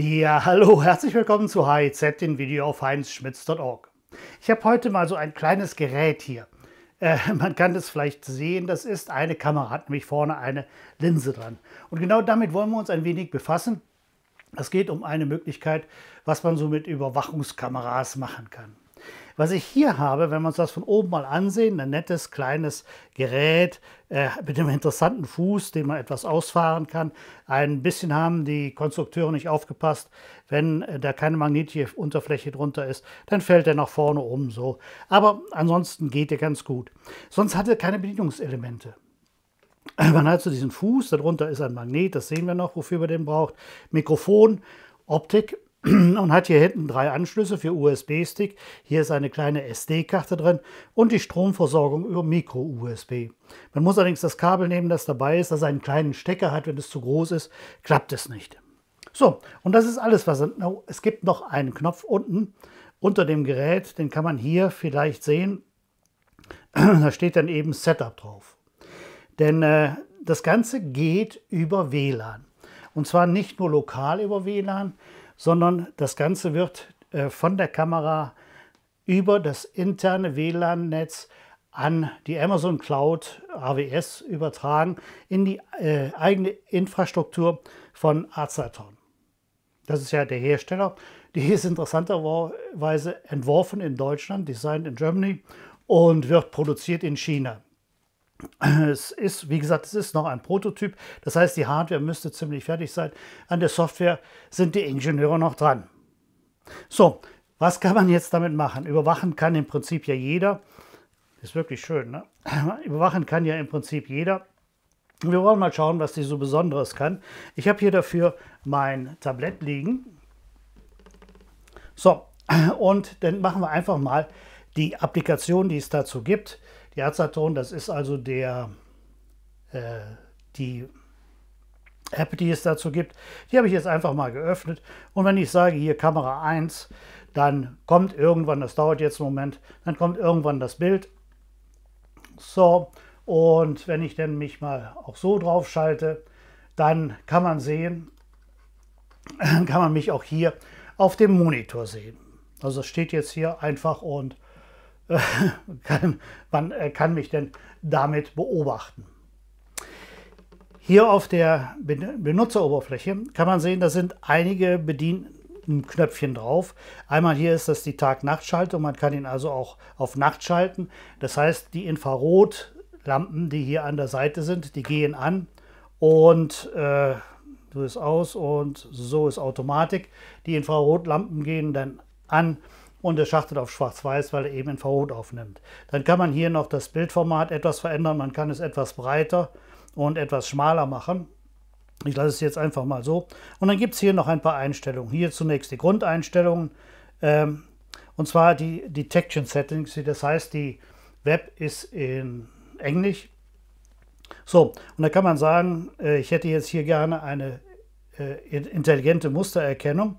Ja, hallo, herzlich willkommen zu HIZ, den Video auf heinzschmitz.org. Ich habe heute mal so ein kleines Gerät hier. Äh, man kann das vielleicht sehen, das ist eine Kamera, hat nämlich vorne eine Linse dran. Und genau damit wollen wir uns ein wenig befassen. Es geht um eine Möglichkeit, was man so mit Überwachungskameras machen kann. Was ich hier habe, wenn wir uns das von oben mal ansehen, ein nettes kleines Gerät äh, mit einem interessanten Fuß, den man etwas ausfahren kann. Ein bisschen haben die Konstrukteure nicht aufgepasst. Wenn äh, da keine magnetische Unterfläche drunter ist, dann fällt er nach vorne um so. Aber ansonsten geht er ganz gut. Sonst hat er keine Bedienungselemente. Man hat so diesen Fuß, darunter ist ein Magnet, das sehen wir noch, wofür man den braucht. Mikrofon, Optik, und hat hier hinten drei Anschlüsse für USB-Stick. Hier ist eine kleine SD-Karte drin und die Stromversorgung über Micro-USB. Man muss allerdings das Kabel nehmen, das dabei ist, das einen kleinen Stecker hat. Wenn es zu groß ist, klappt es nicht. So, und das ist alles, was es gibt noch einen Knopf unten unter dem Gerät, den kann man hier vielleicht sehen. Da steht dann eben Setup drauf. Denn äh, das Ganze geht über WLAN. Und zwar nicht nur lokal über WLAN, sondern das Ganze wird äh, von der Kamera über das interne WLAN-Netz an die Amazon Cloud AWS übertragen in die äh, eigene Infrastruktur von Azaton. Das ist ja der Hersteller. Die ist interessanterweise entworfen in Deutschland, designed in Germany und wird produziert in China. Es ist, wie gesagt, es ist noch ein Prototyp. Das heißt, die Hardware müsste ziemlich fertig sein. An der Software sind die Ingenieure noch dran. So, was kann man jetzt damit machen? Überwachen kann im Prinzip ja jeder. Ist wirklich schön, ne? Überwachen kann ja im Prinzip jeder. Wir wollen mal schauen, was die so Besonderes kann. Ich habe hier dafür mein Tablett liegen. So, und dann machen wir einfach mal die Applikation, die es dazu gibt. Die Azaton, das ist also der, äh, die App, die es dazu gibt. Die habe ich jetzt einfach mal geöffnet. Und wenn ich sage hier Kamera 1, dann kommt irgendwann, das dauert jetzt einen Moment, dann kommt irgendwann das Bild. So, und wenn ich dann mich mal auch so drauf schalte, dann kann man sehen, kann man mich auch hier auf dem Monitor sehen. Also es steht jetzt hier einfach und kann, man äh, kann mich denn damit beobachten. Hier auf der Benutzeroberfläche kann man sehen, da sind einige Bedienknöpfchen drauf. Einmal hier ist das die Tag-Nacht-Schaltung, man kann ihn also auch auf Nacht schalten. Das heißt, die Infrarotlampen, die hier an der Seite sind, die gehen an und äh, so ist aus und so ist Automatik. Die Infrarotlampen gehen dann an und es schachtet auf schwarz-weiß, weil er eben Infrarot aufnimmt. Dann kann man hier noch das Bildformat etwas verändern. Man kann es etwas breiter und etwas schmaler machen. Ich lasse es jetzt einfach mal so. Und dann gibt es hier noch ein paar Einstellungen. Hier zunächst die Grundeinstellungen. Ähm, und zwar die Detection Settings. Das heißt, die Web ist in Englisch. So, und da kann man sagen, äh, ich hätte jetzt hier gerne eine äh, intelligente Mustererkennung.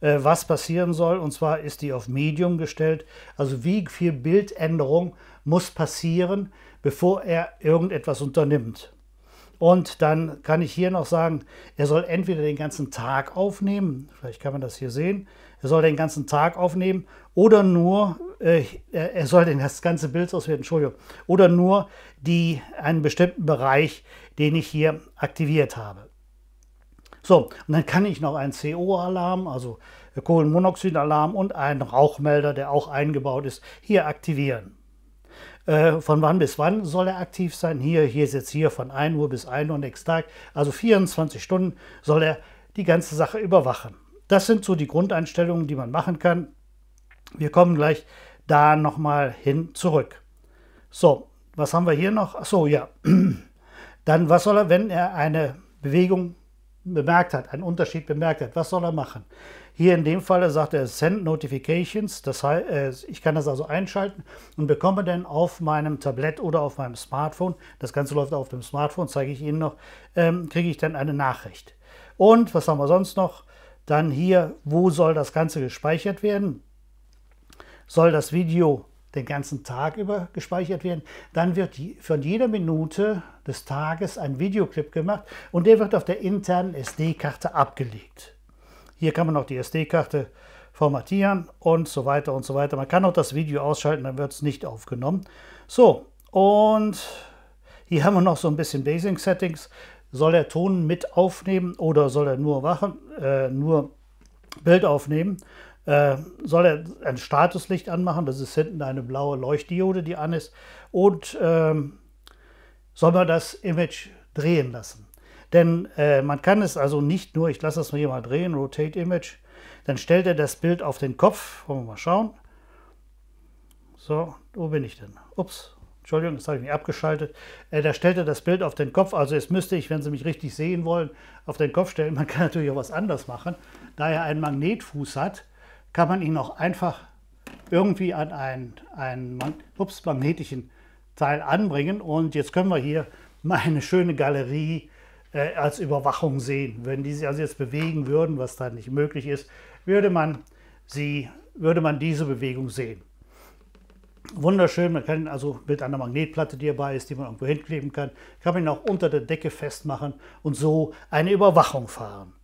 Äh, was passieren soll. Und zwar ist die auf Medium gestellt. Also wie viel Bildänderung muss passieren, bevor er irgendetwas unternimmt. Und dann kann ich hier noch sagen, er soll entweder den ganzen Tag aufnehmen, vielleicht kann man das hier sehen, er soll den ganzen Tag aufnehmen oder nur, äh, er soll das ganze Bild auswerten, Entschuldigung, oder nur die, einen bestimmten Bereich, den ich hier aktiviert habe. So, und dann kann ich noch einen CO-Alarm, also Kohlenmonoxidalarm und einen Rauchmelder, der auch eingebaut ist, hier aktivieren. Äh, von wann bis wann soll er aktiv sein? Hier, hier ist jetzt hier von 1 Uhr bis 1 Uhr nächsten Tag, also 24 Stunden soll er die ganze Sache überwachen. Das sind so die Grundeinstellungen, die man machen kann. Wir kommen gleich da nochmal hin zurück. So, was haben wir hier noch? Ach so, ja. Dann, was soll er, wenn er eine Bewegung bemerkt hat, einen Unterschied bemerkt hat, was soll er machen? Hier in dem Fall sagt er Send Notifications, das heißt, äh, ich kann das also einschalten und bekomme dann auf meinem Tablet oder auf meinem Smartphone, das Ganze läuft auf dem Smartphone, zeige ich Ihnen noch, ähm, kriege ich dann eine Nachricht. Und was haben wir sonst noch? Dann hier, wo soll das Ganze gespeichert werden? Soll das Video den ganzen Tag über gespeichert werden. Dann wird von jeder Minute des Tages ein Videoclip gemacht und der wird auf der internen SD-Karte abgelegt. Hier kann man auch die SD-Karte formatieren und so weiter und so weiter. Man kann auch das Video ausschalten, dann wird es nicht aufgenommen. So, und hier haben wir noch so ein bisschen Basing Settings. Soll er Ton mit aufnehmen oder soll er nur, wachen, äh, nur Bild aufnehmen? Äh, soll er ein Statuslicht anmachen? Das ist hinten eine blaue Leuchtdiode, die an ist. Und ähm, soll man das Image drehen lassen? Denn äh, man kann es also nicht nur, ich lasse das mal hier mal drehen, Rotate Image, dann stellt er das Bild auf den Kopf. Wollen wir mal schauen. So, wo bin ich denn? Ups, Entschuldigung, das habe ich mir abgeschaltet. Äh, da stellt er das Bild auf den Kopf. Also jetzt müsste ich, wenn Sie mich richtig sehen wollen, auf den Kopf stellen. Man kann natürlich auch was anderes machen. Da er einen Magnetfuß hat, kann man ihn auch einfach irgendwie an einen, ups, magnetischen Teil anbringen. Und jetzt können wir hier mal eine schöne Galerie äh, als Überwachung sehen. Wenn die sich also jetzt bewegen würden, was da nicht möglich ist, würde man, sie, würde man diese Bewegung sehen. Wunderschön, man kann also mit einer Magnetplatte, die dabei ist, die man irgendwo hinkleben kann, kann man ihn auch unter der Decke festmachen und so eine Überwachung fahren.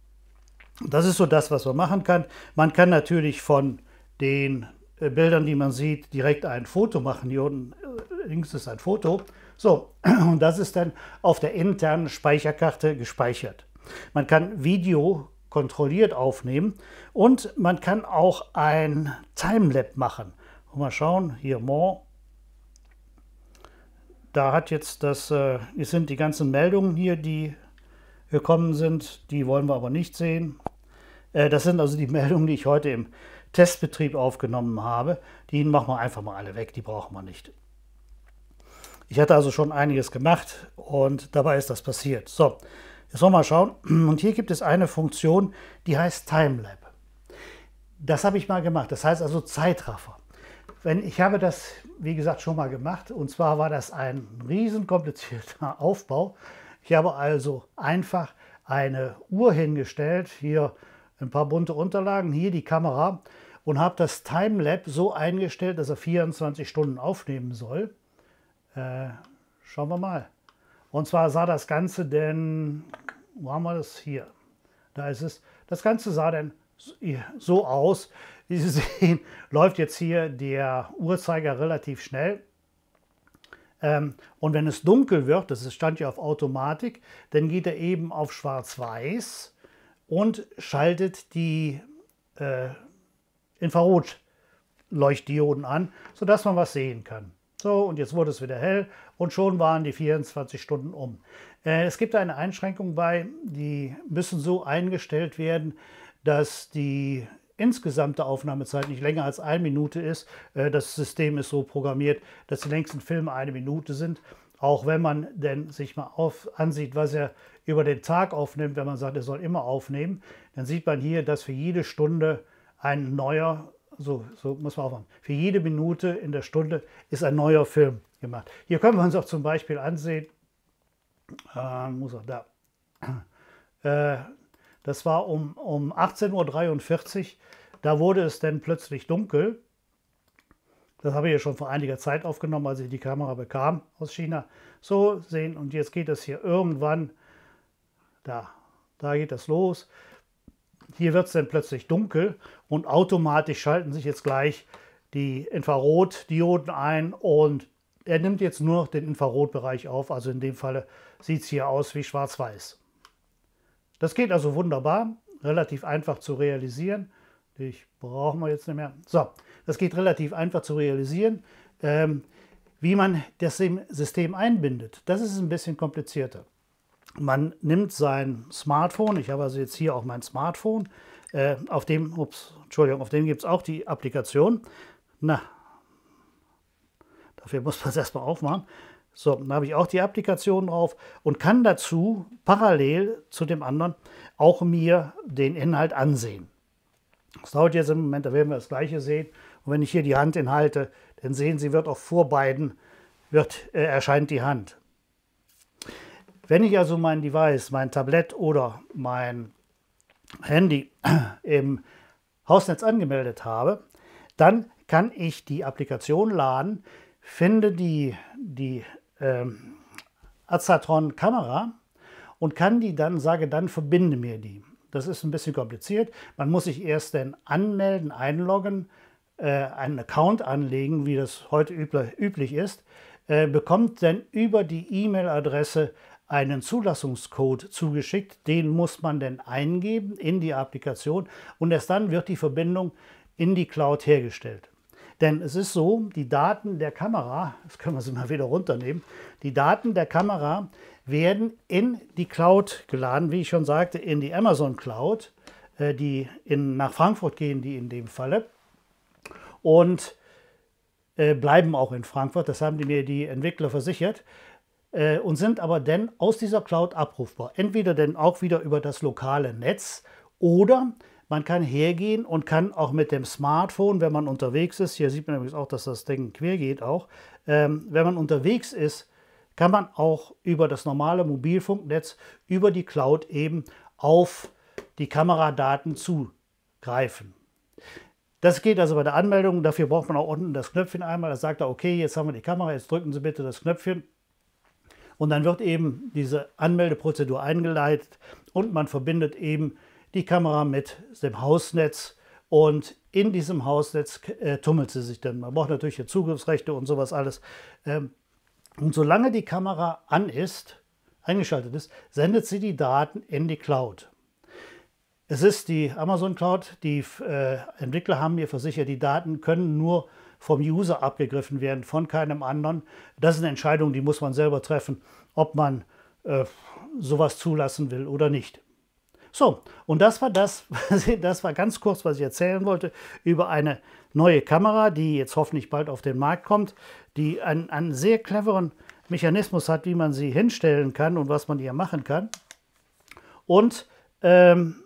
Das ist so das, was man machen kann. Man kann natürlich von den äh, Bildern, die man sieht, direkt ein Foto machen. Hier unten äh, links ist ein Foto. So, und das ist dann auf der internen Speicherkarte gespeichert. Man kann Video kontrolliert aufnehmen und man kann auch ein Timelap machen. Mal schauen, hier More. Da hat jetzt das, äh, es sind die ganzen Meldungen hier, die gekommen sind. Die wollen wir aber nicht sehen. Äh, das sind also die Meldungen, die ich heute im Testbetrieb aufgenommen habe. Die machen wir einfach mal alle weg, die brauchen wir nicht. Ich hatte also schon einiges gemacht und dabei ist das passiert. So, jetzt wollen wir mal schauen. Und hier gibt es eine Funktion, die heißt Timelap. Das habe ich mal gemacht. Das heißt also Zeitraffer. Wenn, ich habe das, wie gesagt, schon mal gemacht. Und zwar war das ein riesen komplizierter Aufbau. Ich habe also einfach eine Uhr hingestellt, hier ein paar bunte Unterlagen, hier die Kamera und habe das Timelap so eingestellt, dass er 24 Stunden aufnehmen soll. Äh, schauen wir mal. Und zwar sah das Ganze denn, wo haben wir das hier? Da ist es. Das Ganze sah dann so aus, wie Sie sehen, läuft jetzt hier der Uhrzeiger relativ schnell. Ähm, und wenn es dunkel wird, das stand ja auf Automatik, dann geht er eben auf Schwarz-Weiß und schaltet die äh, Infrarotleuchtdioden an, sodass man was sehen kann. So, und jetzt wurde es wieder hell und schon waren die 24 Stunden um. Äh, es gibt eine Einschränkung bei, die müssen so eingestellt werden, dass die insgesamte Aufnahmezeit nicht länger als eine Minute ist. Äh, das System ist so programmiert, dass die längsten Filme eine Minute sind. Auch wenn man denn sich mal auf, ansieht, was er über den Tag aufnimmt, wenn man sagt, er soll immer aufnehmen, dann sieht man hier, dass für jede Stunde ein neuer, so, so muss man aufmachen, für jede Minute in der Stunde ist ein neuer Film gemacht. Hier können wir uns auch zum Beispiel ansehen, äh, muss auch da, äh, das war um, um 18.43 Uhr. Da wurde es dann plötzlich dunkel. Das habe ich ja schon vor einiger Zeit aufgenommen, als ich die Kamera bekam aus China. So sehen, und jetzt geht es hier irgendwann, da, da geht es los. Hier wird es dann plötzlich dunkel und automatisch schalten sich jetzt gleich die Infrarotdioden ein und er nimmt jetzt nur noch den Infrarotbereich auf. Also in dem Falle sieht es hier aus wie schwarz-weiß. Das geht also wunderbar, relativ einfach zu realisieren. Ich brauchen wir jetzt nicht mehr. So, das geht relativ einfach zu realisieren. Ähm, wie man das System einbindet, das ist ein bisschen komplizierter. Man nimmt sein Smartphone, ich habe also jetzt hier auch mein Smartphone, äh, auf dem, ups, Entschuldigung, auf dem gibt es auch die Applikation. Na, dafür muss man es erstmal aufmachen. So, dann habe ich auch die Applikation drauf und kann dazu parallel zu dem anderen auch mir den Inhalt ansehen. Das dauert jetzt im Moment, da werden wir das gleiche sehen. Und wenn ich hier die Hand inhalte, dann sehen Sie, wird auch vor beiden wird, äh, erscheint die Hand. Wenn ich also mein Device, mein Tablet oder mein Handy im Hausnetz angemeldet habe, dann kann ich die Applikation laden, finde die, die ähm, Azatron-Kamera und kann die dann, sage dann, verbinde mir die. Das ist ein bisschen kompliziert. Man muss sich erst dann anmelden, einloggen, einen Account anlegen, wie das heute üblich ist, äh, bekommt dann über die E-Mail-Adresse einen Zulassungscode zugeschickt. Den muss man dann eingeben in die Applikation und erst dann wird die Verbindung in die Cloud hergestellt. Denn es ist so, die Daten der Kamera, das können wir sie mal wieder runternehmen, die Daten der Kamera werden in die Cloud geladen, wie ich schon sagte, in die Amazon Cloud, äh, die in, nach Frankfurt gehen, die in dem Falle. Und äh, bleiben auch in Frankfurt, das haben die mir die Entwickler versichert, äh, und sind aber dann aus dieser Cloud abrufbar. Entweder dann auch wieder über das lokale Netz oder man kann hergehen und kann auch mit dem Smartphone, wenn man unterwegs ist, hier sieht man übrigens auch, dass das Ding quer geht auch, ähm, wenn man unterwegs ist, kann man auch über das normale Mobilfunknetz, über die Cloud eben auf die Kameradaten zugreifen. Das geht also bei der Anmeldung, dafür braucht man auch unten das Knöpfchen einmal, da sagt er, okay, jetzt haben wir die Kamera, jetzt drücken Sie bitte das Knöpfchen und dann wird eben diese Anmeldeprozedur eingeleitet und man verbindet eben die Kamera mit dem Hausnetz und in diesem Hausnetz äh, tummelt sie sich dann. Man braucht natürlich Zugriffsrechte und sowas alles. Ähm, und solange die Kamera an ist, eingeschaltet ist, sendet sie die Daten in die Cloud. Es ist die Amazon Cloud, die äh, Entwickler haben mir versichert, die Daten können nur vom User abgegriffen werden, von keinem anderen. Das ist eine Entscheidung, die muss man selber treffen, ob man äh, sowas zulassen will oder nicht. So, und das war das, das war ganz kurz, was ich erzählen wollte über eine neue Kamera, die jetzt hoffentlich bald auf den Markt kommt, die einen, einen sehr cleveren Mechanismus hat, wie man sie hinstellen kann und was man hier machen kann. Und ähm,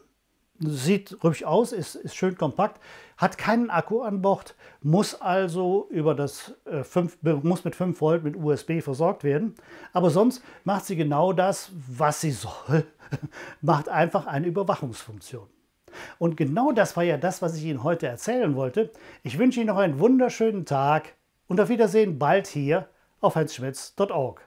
sieht rübsch aus, ist, ist schön kompakt, hat keinen Akku an Bord, muss also über das äh, 5, muss mit 5 Volt mit USB versorgt werden. Aber sonst macht sie genau das, was sie soll, macht einfach eine Überwachungsfunktion. Und genau das war ja das, was ich Ihnen heute erzählen wollte. Ich wünsche Ihnen noch einen wunderschönen Tag und auf Wiedersehen bald hier auf heinzschmitz.org.